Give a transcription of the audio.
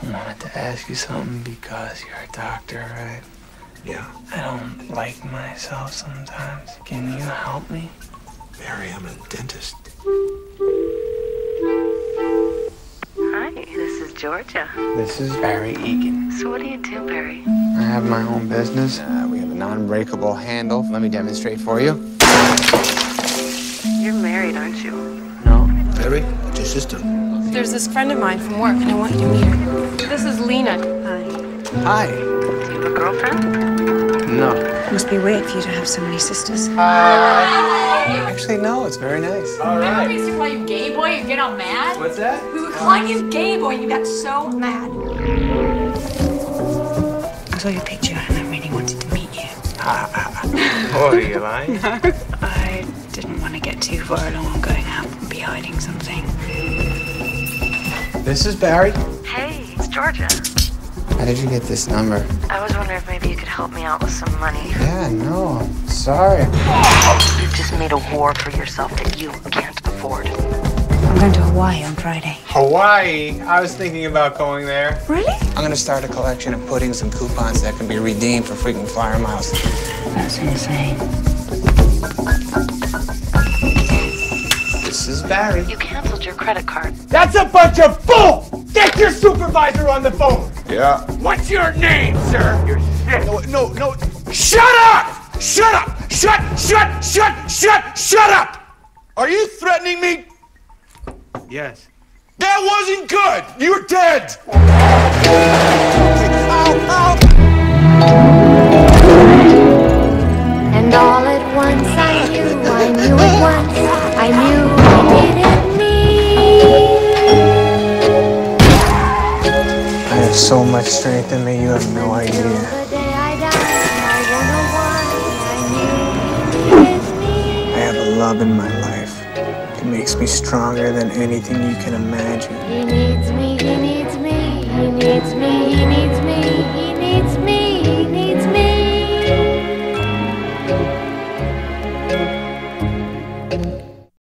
I wanted to ask you something because you're a doctor, right? Yeah. I don't like myself sometimes. Can you help me? Barry, I'm a dentist. Hi, this is Georgia. This is Barry Egan. So what do you do, Barry? I have my own business. Uh, we have a non-breakable handle. Let me demonstrate for you. You're married, aren't you? No. Barry, it's your sister. There's this friend of mine from work, and I want you to meet her. This is Lena. Hi. Hi. Do you have a girlfriend? No. Must be weird for you to have so many sisters. Hi. Actually, no. It's very nice. Remember we used to call you gay boy and get all mad? What's that? We were calling you gay boy and you got so mad. I saw your picture, and I really wanted to meet you. What are you lying? no. I didn't want to get too far along going out and be hiding something. This is Barry. Hey, it's Georgia. How did you get this number? I was wondering if maybe you could help me out with some money. Yeah, no. I'm sorry. You've just made a war for yourself that you can't afford. I'm going to Hawaii on Friday. Hawaii. I was thinking about going there. Really? I'm gonna start a collection of puddings and coupons that can be redeemed for freaking flyer miles. That's insane. This is Barry. You canceled your credit card. That's a bunch of bull! Get your supervisor on the phone! Yeah. What's your name, sir? You're shit. No, no, no. Shut up! Shut up! Shut, shut, shut, shut, shut up! Are you threatening me? Yes. That wasn't good! You're dead! And all at once I knew, I knew at once, I knew so much strength in me, you have no idea. I have a love in my life. It makes me stronger than anything you can imagine. He needs me, he needs me, he needs me,